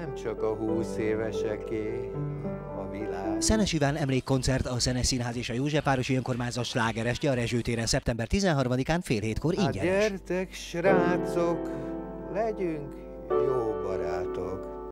nem csak a húsz éveseké a világ. Szenes Iván emlékkoncert a Szenes Színház és a Józsefvárosi Önkormányzat slágerestje a Rezsőtéren szeptember 13-án fél hétkor ingyenes. Hát gyertek, srácok, legyünk jó.